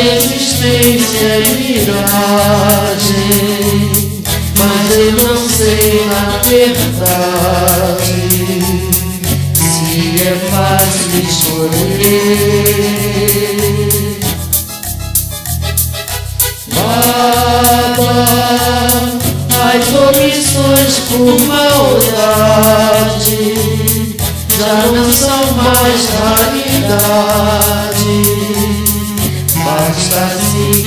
existência é miragem, mas eu não sei na verdade se é fácil escolher. Baba, as omissões por maldade já não são mais raridade.